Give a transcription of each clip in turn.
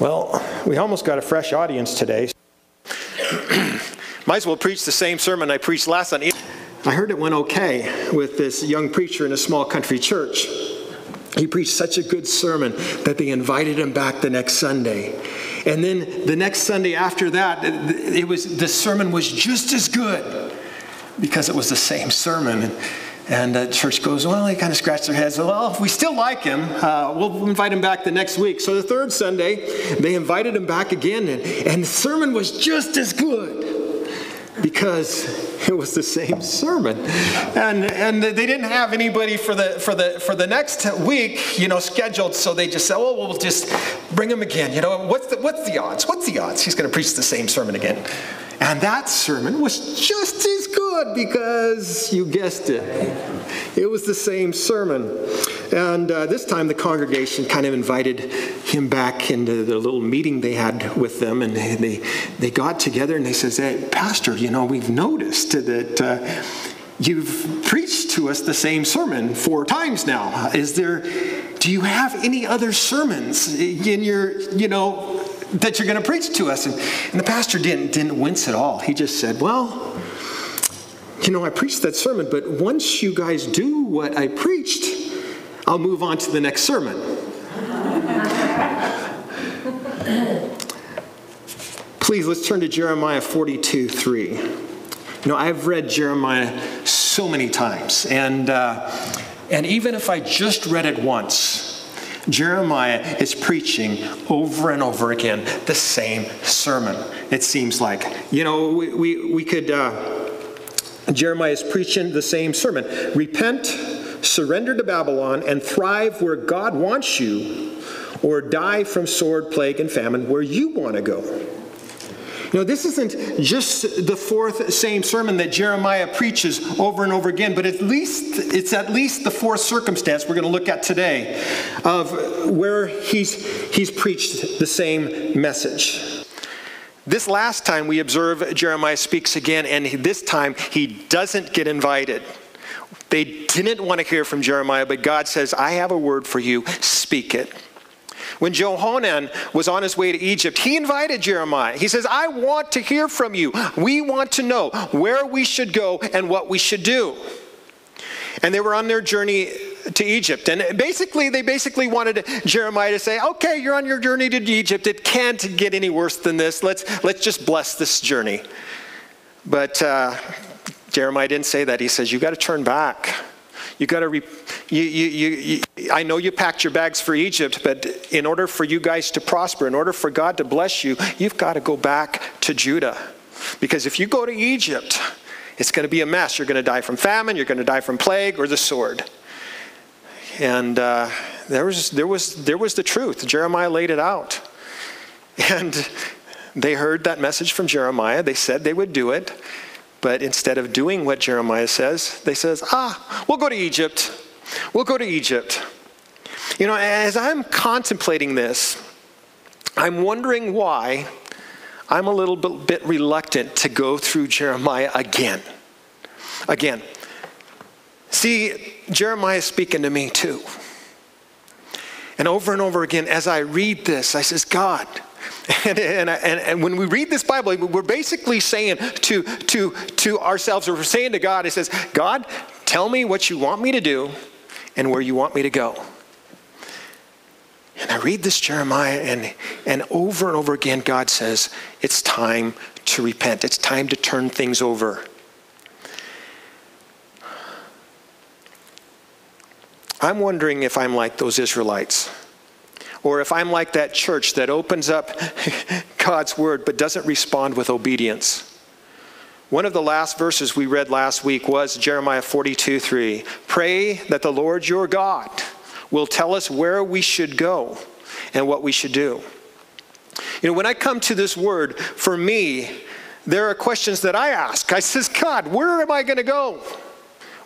Well, we almost got a fresh audience today. Might as well preach the same sermon I preached last Sunday. I heard it went okay with this young preacher in a small country church. He preached such a good sermon that they invited him back the next Sunday. And then the next Sunday after that, it was the sermon was just as good because it was the same sermon. And the church goes, well, they kind of scratch their heads. Well, if we still like him, uh, we'll invite him back the next week. So the third Sunday, they invited him back again, and, and the sermon was just as good because it was the same sermon and and they didn't have anybody for the for the for the next week you know scheduled so they just said oh we'll just bring him again you know what's the what's the odds what's the odds he's going to preach the same sermon again and that sermon was just as good because you guessed it it was the same sermon and uh, this time the congregation kind of invited him back into the little meeting they had with them. And they, they, they got together and they says, hey, Pastor, you know, we've noticed that uh, you've preached to us the same sermon four times now. Is there, do you have any other sermons in your, you know, that you're going to preach to us? And, and the pastor didn't, didn't wince at all. He just said, well, you know, I preached that sermon, but once you guys do what I preached, I'll move on to the next sermon. Please, let's turn to Jeremiah 42 3. You know, I've read Jeremiah so many times, and, uh, and even if I just read it once, Jeremiah is preaching over and over again the same sermon, it seems like. You know, we, we, we could, uh, Jeremiah is preaching the same sermon repent surrender to Babylon, and thrive where God wants you, or die from sword, plague, and famine where you want to go. You know, this isn't just the fourth same sermon that Jeremiah preaches over and over again, but at least it's at least the fourth circumstance we're going to look at today of where he's he's preached the same message. This last time we observe Jeremiah speaks again, and this time he doesn't get invited. They didn't want to hear from Jeremiah, but God says, I have a word for you, speak it. When Johanan was on his way to Egypt, he invited Jeremiah. He says, I want to hear from you. We want to know where we should go and what we should do. And they were on their journey to Egypt. And basically, they basically wanted Jeremiah to say, okay, you're on your journey to Egypt. It can't get any worse than this. Let's, let's just bless this journey. But uh, Jeremiah didn't say that. He says, You got to turn back. You got to, re- you, you, you, I know you packed your bags for Egypt, but in order for you guys to prosper, in order for God to bless you, you've got to go back to Judah. Because if you go to Egypt, it's going to be a mess. You're going to die from famine, you're going to die from plague or the sword. And uh, there, was, there, was, there was the truth. Jeremiah laid it out. And they heard that message from Jeremiah. They said they would do it. But instead of doing what Jeremiah says, they says, "Ah, we'll go to Egypt. We'll go to Egypt." You know, as I'm contemplating this, I'm wondering why I'm a little bit reluctant to go through Jeremiah again. Again. See, Jeremiah is speaking to me too. And over and over again, as I read this, I says, God, and, and, and, and, when we read this Bible, we're basically saying to, to, to ourselves, or we're saying to God, it says, God, tell me what you want me to do and where you want me to go. And I read this Jeremiah, and, and over and over again, God says, it's time to repent. It's time to turn things over. I'm wondering if I'm like those Israelites or if I'm like that church that opens up God's word but doesn't respond with obedience. One of the last verses we read last week was Jeremiah 42 3. Pray that the Lord your God will tell us where we should go and what we should do. You know, when I come to this word, for me, there are questions that I ask. I says, God, where am I going to go?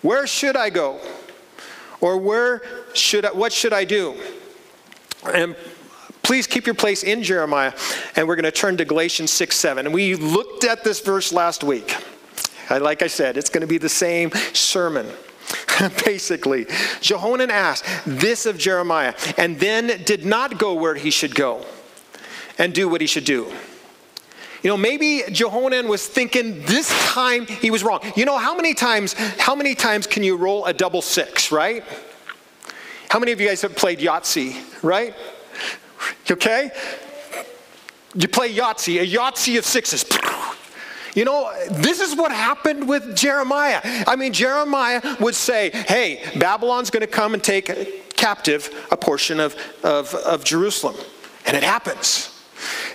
Where should I go? Or where should I, what should I do? And please keep your place in Jeremiah, and we're going to turn to Galatians 6 7. And we looked at this verse last week. Like I said, it's going to be the same sermon. Basically, Jehonan asked this of Jeremiah, and then did not go where he should go. and do what he should do. You know, maybe Jehonan was thinking this time he was wrong. You know, how many times, how many times can you roll a double six, right? How many of you guys have played Yahtzee, right? Okay? You play Yahtzee, a Yahtzee of sixes. You know, this is what happened with Jeremiah. I mean, Jeremiah would say, hey, Babylon's going to come and take captive a portion of, of, of Jerusalem. And it happens.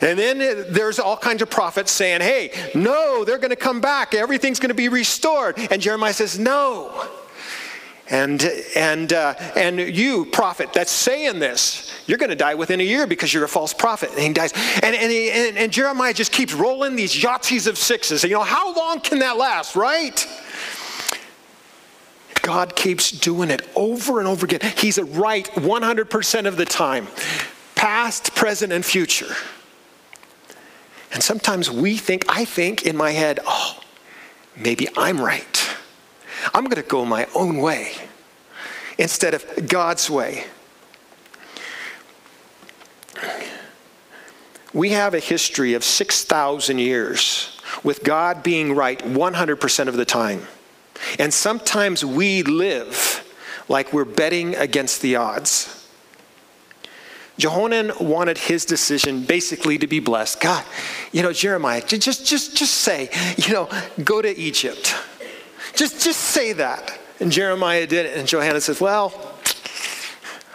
And then there's all kinds of prophets saying, hey, no, they're going to come back. Everything's going to be restored. And Jeremiah says, no. And, and, uh, and you, prophet, that's saying this, you're going to die within a year because you're a false prophet. And he dies. And, and, he, and, and Jeremiah just keeps rolling these Yahtzees of sixes. You know, how long can that last, right? God keeps doing it over and over again. He's right 100% of the time, past, present, and future. And sometimes we think, I think in my head, oh, maybe I'm right. I'm going to go my own way instead of God's way. We have a history of 6,000 years with God being right 100% of the time. And sometimes we live like we're betting against the odds. Jehonan wanted his decision basically to be blessed. God, you know, Jeremiah, just, just, just say, you know, go to Egypt. Just, just say that. And Jeremiah did it. And Johanan says, Well,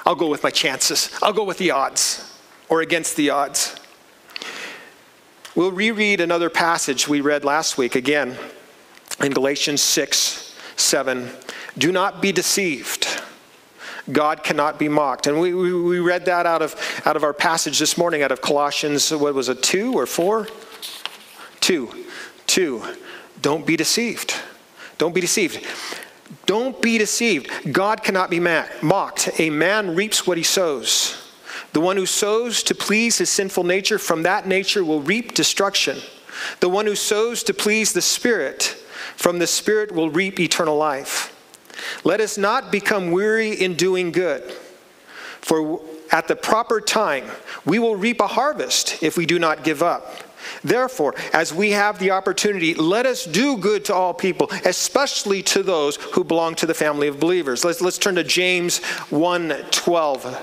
I'll go with my chances. I'll go with the odds or against the odds. We'll reread another passage we read last week again in Galatians 6 7. Do not be deceived. God cannot be mocked. And we, we, we, read that out of, out of our passage this morning, out of Colossians, what was it, 2 or 4? 2. 2. Don't be deceived. Don't be deceived. Don't be deceived. God cannot be mocked. A man reaps what he sows. The one who sows to please his sinful nature, from that nature will reap destruction. The one who sows to please the Spirit, from the Spirit will reap eternal life. Let us not become weary in doing good, for at the proper time we will reap a harvest if we do not give up. Therefore, as we have the opportunity, let us do good to all people, especially to those who belong to the family of believers. Let's, let's turn to James 1:12.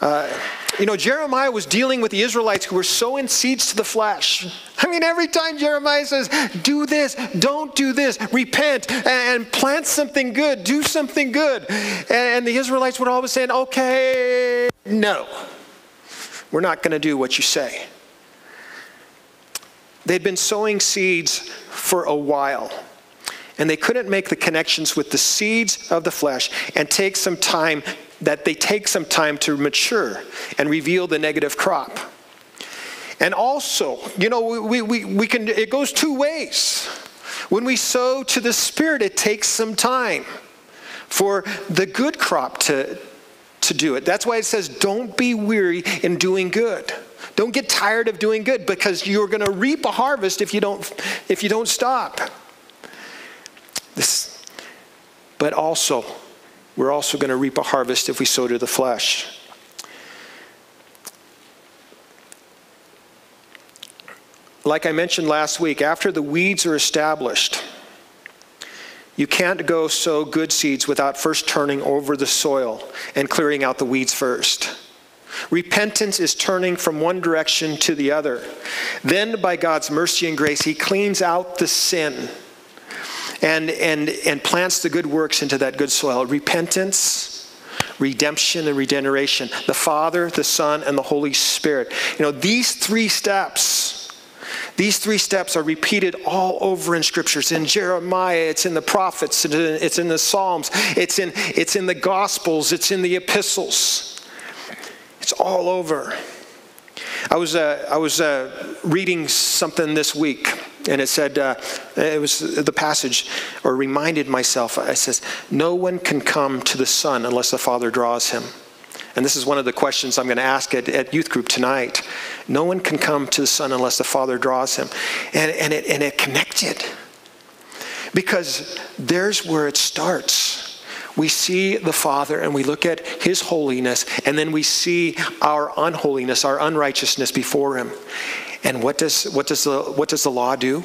Uh, you know, Jeremiah was dealing with the Israelites who were sowing seeds to the flesh. I mean, every time Jeremiah says, do this, don't do this, repent, and plant something good, do something good. And the Israelites would always say, okay, no, we're not going to do what you say. They'd been sowing seeds for a while, and they couldn't make the connections with the seeds of the flesh and take some time, that they take some time to mature and reveal the negative crop. And also, you know, we, we, we can, it goes two ways. When we sow to the Spirit, it takes some time for the good crop to, to do it. That's why it says, don't be weary in doing good. Don't get tired of doing good because you're going to reap a harvest if you don't, if you don't stop. This, but also, we're also going to reap a harvest if we sow to the flesh. Like I mentioned last week, after the weeds are established, you can't go sow good seeds without first turning over the soil and clearing out the weeds first. Repentance is turning from one direction to the other. Then, by God's mercy and grace, He cleans out the sin and, and, and plants the good works into that good soil. Repentance, redemption, and regeneration. The Father, the Son, and the Holy Spirit. You know, these three steps. These three steps are repeated all over in scriptures. In Jeremiah, it's in the prophets, it's in the Psalms, it's in, it's in the Gospels, it's in the epistles. It's all over. I was, uh, I was uh, reading something this week, and it said, uh, it was the passage, or reminded myself, it says, No one can come to the Son unless the Father draws him. And this is one of the questions I'm going to ask at, at youth group tonight. No one can come to the Son unless the Father draws him. And, and, it, and it connected. Because there's where it starts we see the Father and we look at his holiness, and then we see our unholiness, our unrighteousness before him. And what does, what does, the, what does the law do?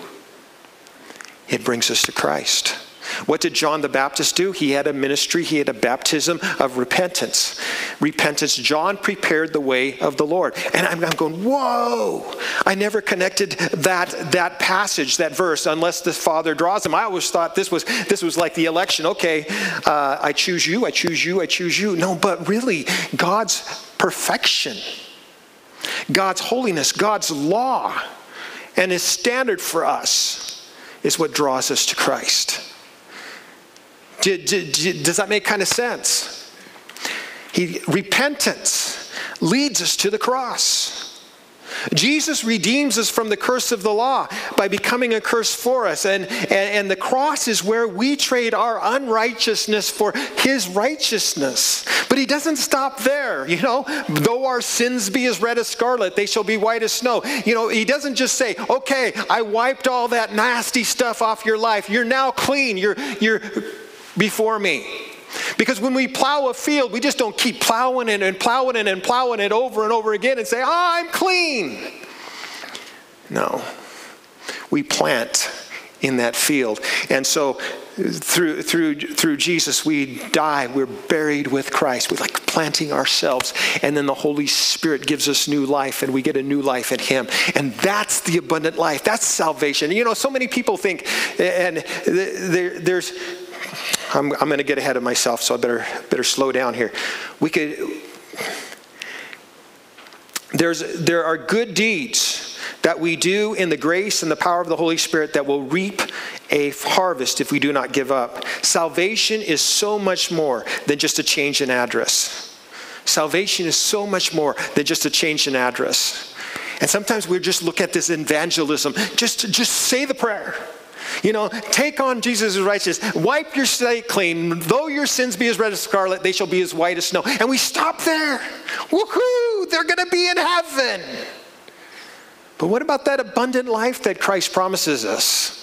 It brings us to Christ. What did John the Baptist do? He had a ministry, he had a baptism of repentance. Repentance. John prepared the way of the Lord. And I'm, I'm, going, whoa! I never connected that, that passage, that verse, unless the Father draws them. I always thought this was, this was like the election. Okay, uh, I choose you, I choose you, I choose you. No, but really, God's perfection, God's holiness, God's law, and his standard for us is what draws us to Christ. Does that make kind of sense? He, repentance leads us to the cross. Jesus redeems us from the curse of the law by becoming a curse for us. And, and, and, the cross is where we trade our unrighteousness for his righteousness. But he doesn't stop there. You know, though our sins be as red as scarlet, they shall be white as snow. You know, he doesn't just say, okay, I wiped all that nasty stuff off your life. You're now clean. You're, you're before me. Because when we plow a field, we just don't keep plowing it and plowing it and plowing it over and over again and say, oh, I'm clean. No. We plant in that field. And so through, through, through Jesus, we die. We're buried with Christ. We're like planting ourselves. And then the Holy Spirit gives us new life, and we get a new life in Him. And that's the abundant life. That's salvation. You know, so many people think, and there, there's, I'm, I'm going to get ahead of myself, so I better, better slow down here. We could, there's, there are good deeds that we do in the grace and the power of the Holy Spirit that will reap a harvest if we do not give up. Salvation is so much more than just a change in address. Salvation is so much more than just a change in address. And sometimes we just look at this evangelism. Just, just say the prayer. You know, take on Jesus' righteousness. Wipe your slate clean. Though your sins be as red as scarlet, they shall be as white as snow. And we stop there. Woohoo! They're going to be in heaven. But what about that abundant life that Christ promises us?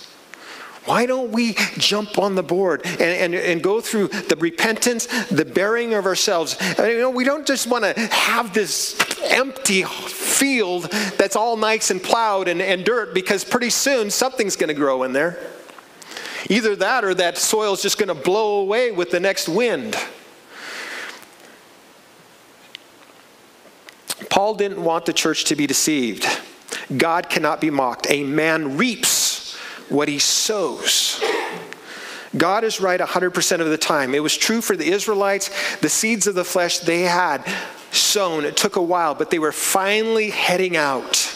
Why don't we jump on the board and, and, and go through the repentance, the bearing of ourselves? You know, we don't just want to have this empty field that's all nice and plowed and, and dirt because pretty soon something's going to grow in there. Either that or that soil's just going to blow away with the next wind. Paul didn't want the church to be deceived. God cannot be mocked. A man reaps what he sows. God is right 100% of the time. It was true for the Israelites. The seeds of the flesh they had sown. It took a while, but they were finally heading out.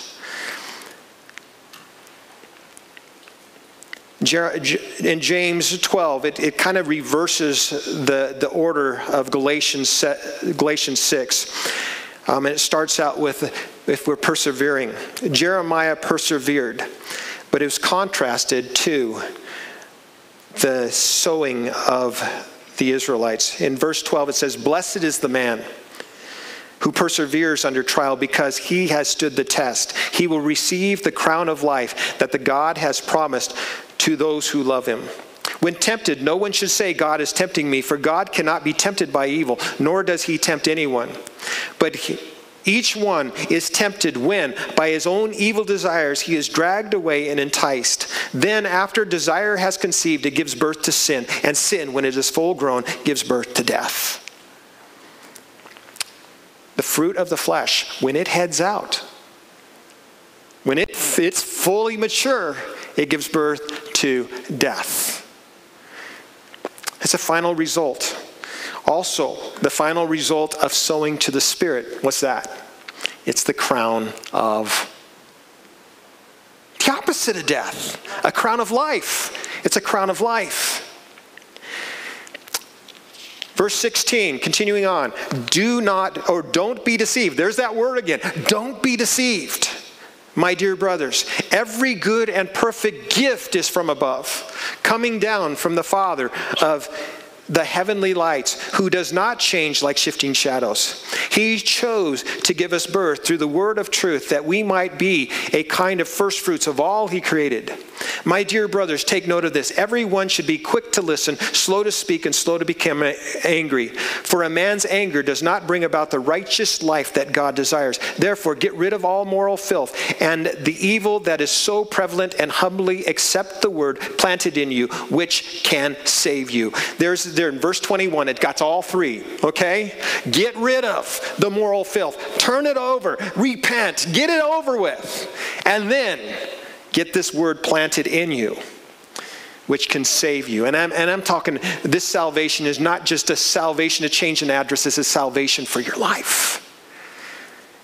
In James 12, it, it kind of reverses the, the order of Galatians, Galatians 6. Um, and it starts out with if we're persevering. Jeremiah persevered, but it was contrasted to the sowing of the Israelites. In verse 12, it says, Blessed is the man who perseveres under trial because he has stood the test. He will receive the crown of life that the God has promised to those who love him. When tempted, no one should say, God is tempting me, for God cannot be tempted by evil, nor does he tempt anyone. But he, each one is tempted when, by his own evil desires, he is dragged away and enticed. Then, after desire has conceived, it gives birth to sin, and sin, when it is full grown, gives birth to death the fruit of the flesh, when it heads out, when it, it's fully mature, it gives birth to death. It's a final result. Also, the final result of sowing to the Spirit, what's that? It's the crown of the opposite of death, a crown of life. It's a crown of life. Verse 16, continuing on, do not or don't be deceived. There's that word again. Don't be deceived, my dear brothers. Every good and perfect gift is from above, coming down from the Father of the heavenly lights, who does not change like shifting shadows. He chose to give us birth through the word of truth that we might be a kind of first fruits of all he created. My dear brothers, take note of this. Everyone should be quick to listen, slow to speak, and slow to become angry. For a man's anger does not bring about the righteous life that God desires. Therefore, get rid of all moral filth and the evil that is so prevalent, and humbly accept the word planted in you, which can save you. There's there in verse 21, it got all three, okay? Get rid of the moral filth, turn it over, repent, get it over with, and then get this word planted in you which can save you. And I'm, and I'm talking, this salvation is not just a salvation to change an address, this is salvation for your life.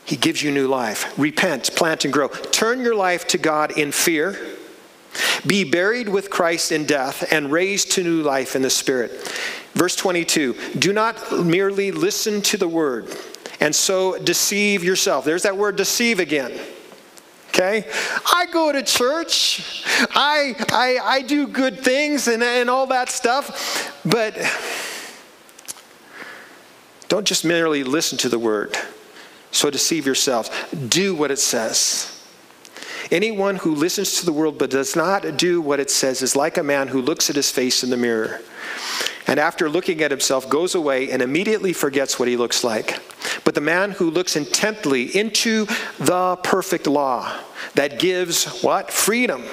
He gives you new life. Repent, plant, and grow. Turn your life to God in fear. Be buried with Christ in death and raised to new life in the Spirit. Verse 22 Do not merely listen to the word and so deceive yourself. There's that word deceive again. Okay? I go to church, I, I, I do good things and, and all that stuff, but don't just merely listen to the word. So deceive yourselves. Do what it says. Anyone who listens to the world but does not do what it says is like a man who looks at his face in the mirror and after looking at himself goes away and immediately forgets what he looks like. But the man who looks intently into the perfect law that gives what? Freedom.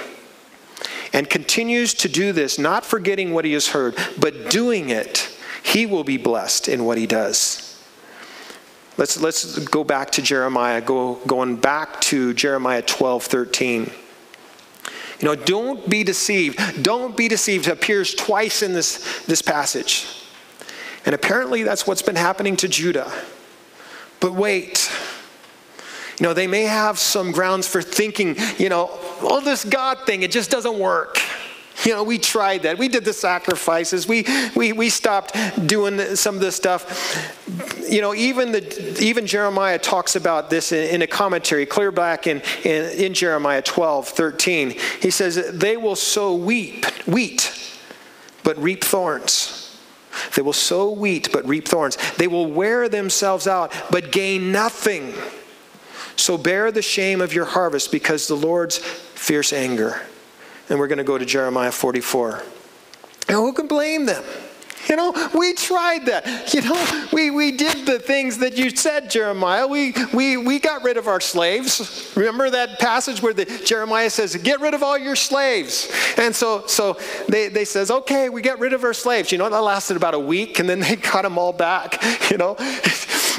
And continues to do this, not forgetting what he has heard, but doing it, he will be blessed in what he does. Let's, let's go back to Jeremiah, go, going back to Jeremiah 12 13. You know, don't be deceived. Don't be deceived. Appears twice in this, this passage. And apparently that's what's been happening to Judah. But wait. You know, they may have some grounds for thinking, you know, all this God thing, it just doesn't work. You know, we tried that. We did the sacrifices. We, we, we stopped doing some of this stuff. You know, even, the, even Jeremiah talks about this in, in a commentary, clear back in, in, in Jeremiah 12, 13. He says, They will sow wheat, wheat, but reap thorns. They will sow wheat, but reap thorns. They will wear themselves out, but gain nothing. So bear the shame of your harvest because the Lord's fierce anger. And we're going to go to Jeremiah 44. And who can blame them? You know, we tried that. You know, we, we did the things that you said, Jeremiah. We, we, we got rid of our slaves. Remember that passage where the, Jeremiah says, get rid of all your slaves. And so, so they, they says, okay, we get rid of our slaves. You know, that lasted about a week and then they got them all back, you know.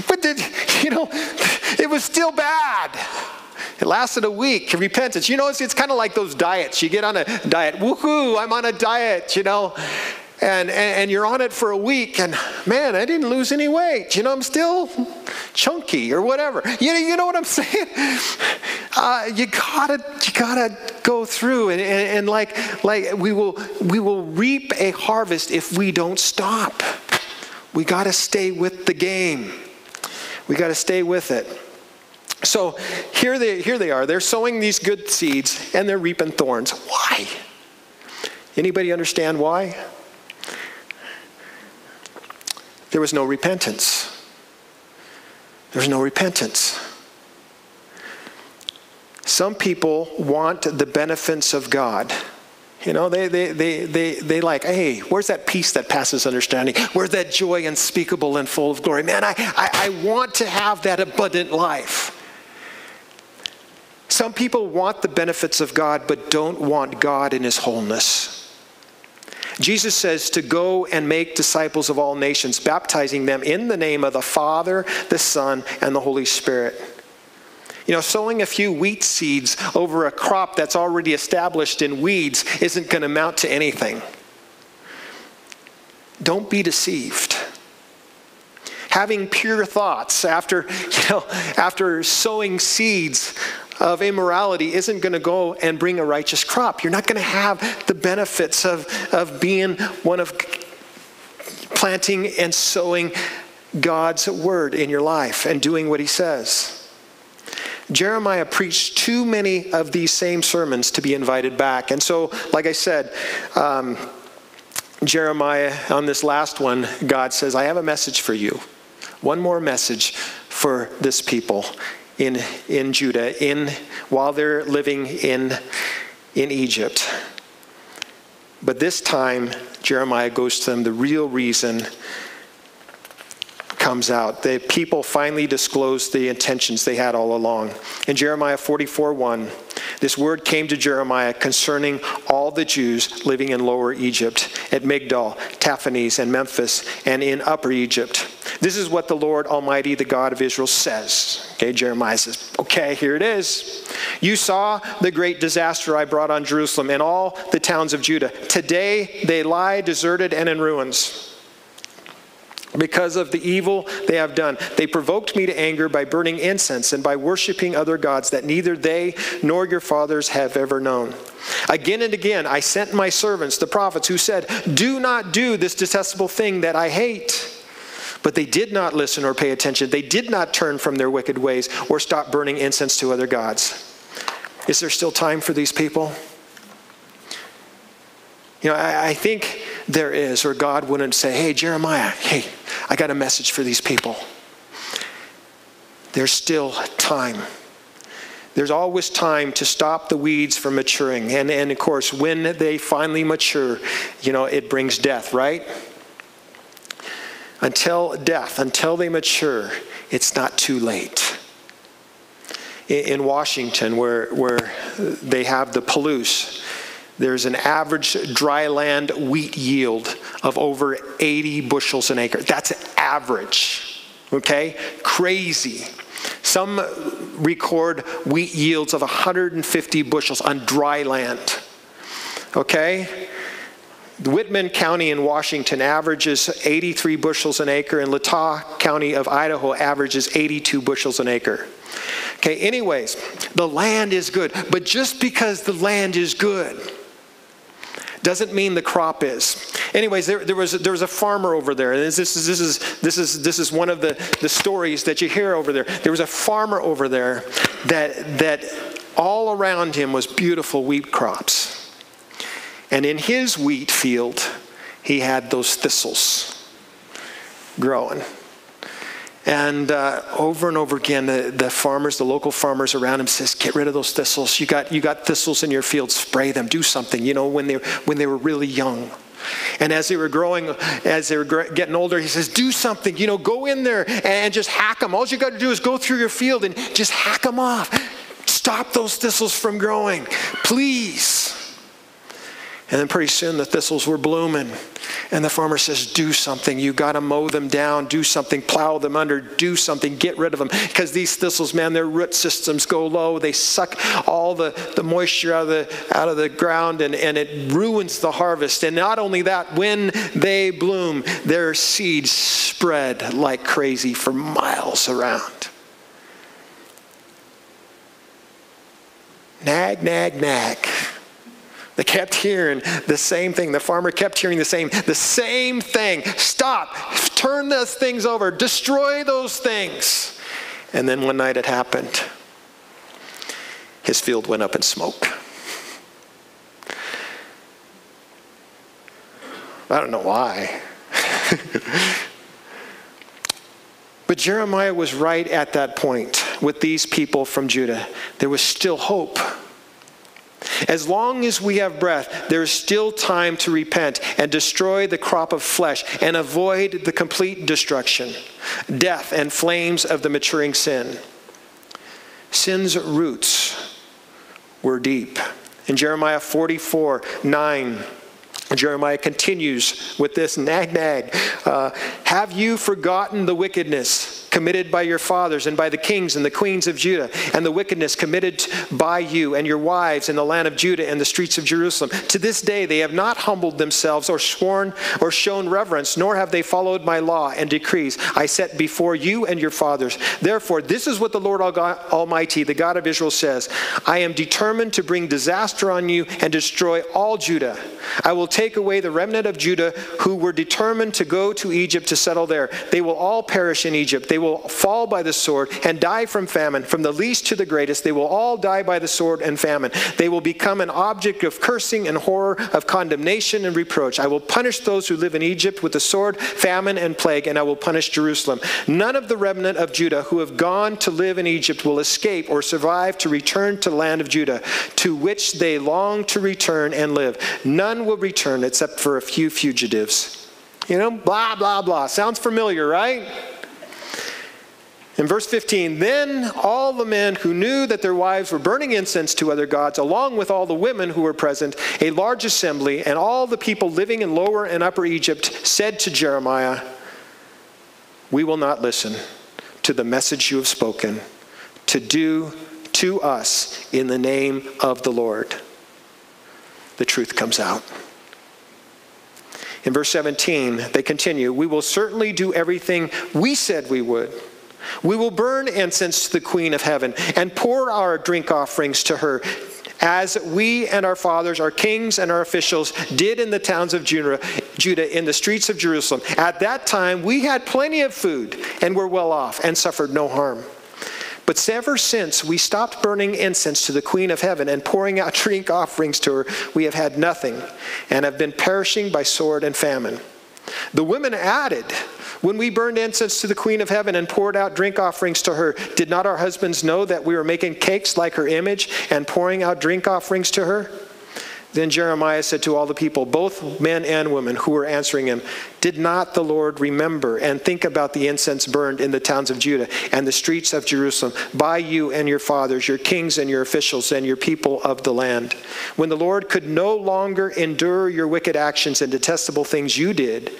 But, did, you know, it was still bad. It lasted a week. Repentance. You know, it's, it's kind of like those diets. You get on a diet. Woohoo! I'm on a diet. You know. And, and, and, you're on it for a week, and man, I didn't lose any weight. You know, I'm still chunky or whatever. You know, you know what I'm saying? Uh, you gotta, you gotta go through, and, and, and like, like we will, we will reap a harvest if we don't stop. We gotta stay with the game. We gotta stay with it. So here they, here they are. They're sowing these good seeds and they're reaping thorns. Why? Anybody understand why? There was no repentance. There was no repentance. Some people want the benefits of God. You know, they, they, they, they, they like, hey, where's that peace that passes understanding? Where's that joy unspeakable and full of glory? Man, I, I, I want to have that abundant life. Some people want the benefits of God but don't want God in his wholeness. Jesus says to go and make disciples of all nations, baptizing them in the name of the Father, the Son, and the Holy Spirit. You know, sowing a few wheat seeds over a crop that's already established in weeds isn't going to amount to anything. Don't be deceived having pure thoughts after you know after sowing seeds of immorality isn't going to go and bring a righteous crop. You're not going to have the benefits of, of being one of planting and sowing God's word in your life and doing what he says. Jeremiah preached too many of these same sermons to be invited back. And so, like I said, um, Jeremiah, on this last one, God says, I have a message for you. One more message for this people in, in Judah in, while they're living in, in Egypt. But this time, Jeremiah goes to them the real reason comes out. The people finally disclose the intentions they had all along. In Jeremiah 44 1, this word came to Jeremiah concerning all the Jews living in Lower Egypt, at Migdol, Tahpanhes, and Memphis, and in Upper Egypt. This is what the Lord Almighty, the God of Israel, says. Okay, Jeremiah says, Okay, here it is. You saw the great disaster I brought on Jerusalem and all the towns of Judah. Today they lie deserted and in ruins because of the evil they have done. They provoked me to anger by burning incense and by worshiping other gods that neither they nor your fathers have ever known. Again and again, I sent my servants, the prophets, who said, Do not do this detestable thing that I hate. But they did not listen or pay attention. They did not turn from their wicked ways or stop burning incense to other gods. Is there still time for these people? You know, I, I think there is, or God wouldn't say, Hey, Jeremiah, hey, I got a message for these people. There's still time. There's always time to stop the weeds from maturing. And, and of course, when they finally mature, you know, it brings death, right? Until death, until they mature, it's not too late. In, Washington, where, where they have the Palouse, there's an average dry land wheat yield of over 80 bushels an acre. That's average, okay? Crazy. Some record wheat yields of 150 bushels on dry land, okay? Whitman County in Washington averages 83 bushels an acre, and Latah County of Idaho averages 82 bushels an acre. Okay, anyways, the land is good, but just because the land is good, doesn't mean the crop is. Anyways, there, there, was, there was a farmer over there, and this is, this is, this is, this is one of the, the stories that you hear over there. There was a farmer over there that, that all around him was beautiful wheat crops. And in his wheat field, he had those thistles growing. And uh, over and over again, the, the, farmers, the local farmers around him says, get rid of those thistles. You got, you got thistles in your field, spray them, do something, you know, when they, when they were really young. And as they were growing, as they were getting older, he says, do something, you know, go in there and just hack them. All you got to do is go through your field and just hack them off. Stop those thistles from growing, please. And then pretty soon the thistles were blooming. And the farmer says, Do something. You got to mow them down. Do something. Plow them under. Do something. Get rid of them. Because these thistles, man, their root systems go low. They suck all the, the moisture out of the, out of the ground and, and it ruins the harvest. And not only that, when they bloom, their seeds spread like crazy for miles around. Nag, nag, nag. They kept hearing the same thing. The farmer kept hearing the same, the same thing. Stop, turn those things over, destroy those things. And then one night it happened. His field went up in smoke. I don't know why. but Jeremiah was right at that point with these people from Judah. There was still hope. As long as we have breath, there is still time to repent and destroy the crop of flesh and avoid the complete destruction, death, and flames of the maturing sin. Sin's roots were deep. In Jeremiah 44 9, Jeremiah continues with this nag nag. Uh, have you forgotten the wickedness? committed by your fathers and by the kings and the queens of Judah, and the wickedness committed by you and your wives in the land of Judah and the streets of Jerusalem. To this day they have not humbled themselves or sworn or shown reverence, nor have they followed my law and decrees I set before you and your fathers. Therefore, this is what the Lord Almighty, the God of Israel, says I am determined to bring disaster on you and destroy all Judah. I will take away the remnant of Judah who were determined to go to Egypt to settle there. They will all perish in Egypt. They will fall by the sword and die from famine. From the least to the greatest, they will all die by the sword and famine. They will become an object of cursing and horror, of condemnation and reproach. I will punish those who live in Egypt with the sword, famine, and plague, and I will punish Jerusalem. None of the remnant of Judah who have gone to live in Egypt will escape or survive to return to the land of Judah, to which they long to return and live. None will return except for a few fugitives. You know, blah, blah, blah. Sounds familiar, right? In verse 15, then all the men who knew that their wives were burning incense to other gods, along with all the women who were present, a large assembly, and all the people living in lower and upper Egypt, said to Jeremiah, We will not listen to the message you have spoken to do to us in the name of the Lord. The truth comes out. In verse 17, they continue, We will certainly do everything we said we would. We will burn incense to the Queen of Heaven and pour our drink offerings to her, as we and our fathers, our kings and our officials, did in the towns of Judah, in the streets of Jerusalem. At that time, we had plenty of food and were well off and suffered no harm. But ever since we stopped burning incense to the Queen of Heaven and pouring out drink offerings to her, we have had nothing and have been perishing by sword and famine. The women added, when we burned incense to the Queen of Heaven and poured out drink offerings to her, did not our husbands know that we were making cakes like her image and pouring out drink offerings to her? Then Jeremiah said to all the people, both men and women who were answering him, Did not the Lord remember and think about the incense burned in the towns of Judah and the streets of Jerusalem by you and your fathers, your kings and your officials, and your people of the land? When the Lord could no longer endure your wicked actions and detestable things you did,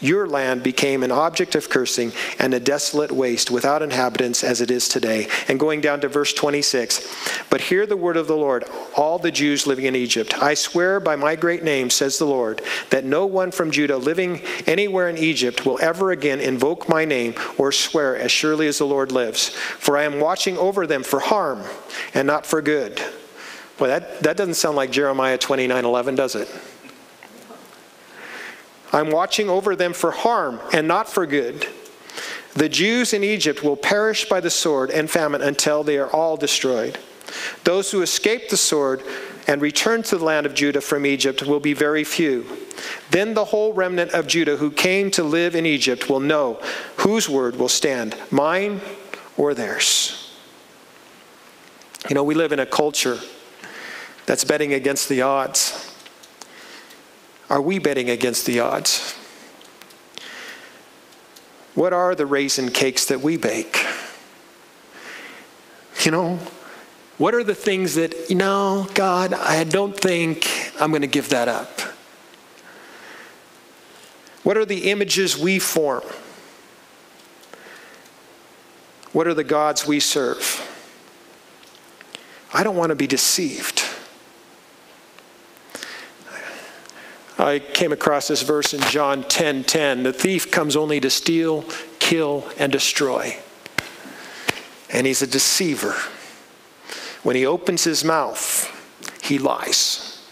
your land became an object of cursing and a desolate waste without inhabitants as it is today. And going down to verse 26, but hear the word of the Lord, all the Jews living in Egypt. I swear by my great name, says the Lord, that no one from Judah living anywhere in Egypt will ever again invoke my name or swear as surely as the Lord lives. For I am watching over them for harm and not for good. Well, that, that doesn't sound like Jeremiah 29 11, does it? I'm watching over them for harm and not for good. The Jews in Egypt will perish by the sword and famine until they are all destroyed. Those who escape the sword and return to the land of Judah from Egypt will be very few. Then the whole remnant of Judah who came to live in Egypt will know whose word will stand, mine or theirs. You know, we live in a culture that's betting against the odds. Are we betting against the odds? What are the raisin cakes that we bake? You know, what are the things that, you know, God, I don't think I'm going to give that up? What are the images we form? What are the gods we serve? I don't want to be deceived. I came across this verse in John 10:10. 10, 10. The thief comes only to steal, kill, and destroy. And he's a deceiver. When he opens his mouth, he lies.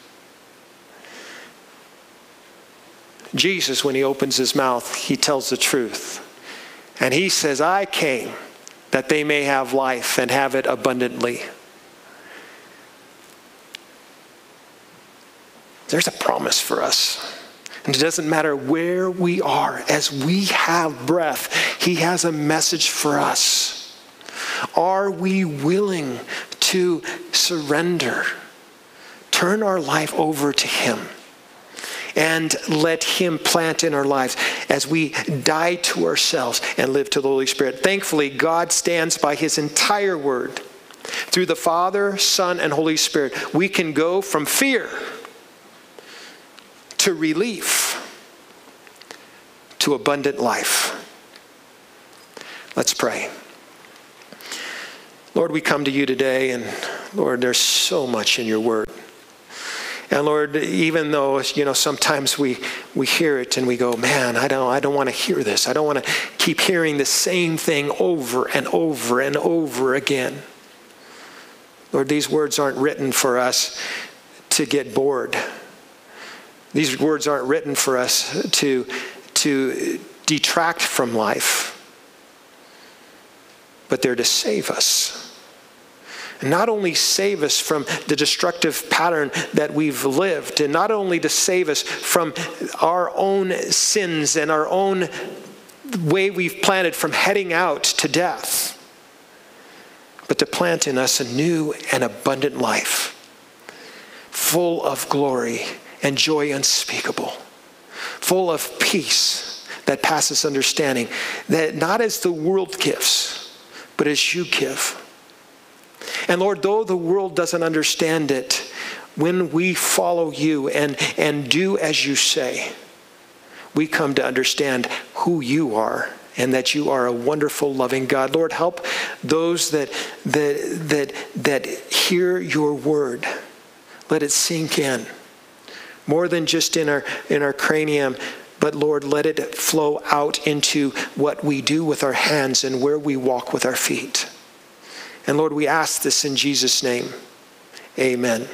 Jesus, when he opens his mouth, he tells the truth. And he says, I came that they may have life and have it abundantly. There's a promise for us. And it doesn't matter where we are, as we have breath, He has a message for us. Are we willing to surrender, turn our life over to Him? and let Him plant in our lives as we die to ourselves and live to the Holy Spirit. Thankfully, God stands by His entire word. Through the Father, Son, and Holy Spirit, we can go from fear to relief, to abundant life. Let's pray. Lord, we come to you today, and Lord, there's so much in your word. And Lord, even though you know sometimes we we hear it and we go, man, I don't I don't want to hear this. I don't want to keep hearing the same thing over and over and over again. Lord, these words aren't written for us to get bored These words aren't written for us to, to detract from life, but they're to save us. Not only save us from the destructive pattern that we've lived, and not only to save us from our own sins and our own way we've planted from heading out to death, but to plant in us a new and abundant life, full of glory and joy unspeakable, full of peace that passes understanding, that not as the world gives, but as you give. And Lord, though the world doesn't understand it, when we follow you and, and do as you say, we come to understand who you are and that you are a wonderful, loving God. Lord, help those that, that, that, that hear your word. Let it sink in. More than just in our, in our cranium, but Lord, let it flow out into what we do with our hands and where we walk with our feet. And Lord, we ask this in Jesus' name. Amen.